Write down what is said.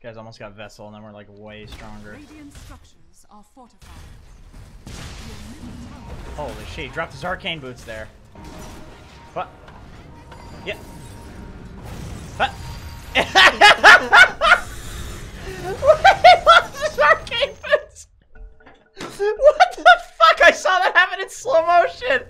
Guys almost got vessel, and then we're like way stronger. Holy shit! He dropped his arcane boots there. What? Yeah. What? he lost his arcane boots. What the fuck? I saw that happen in slow motion.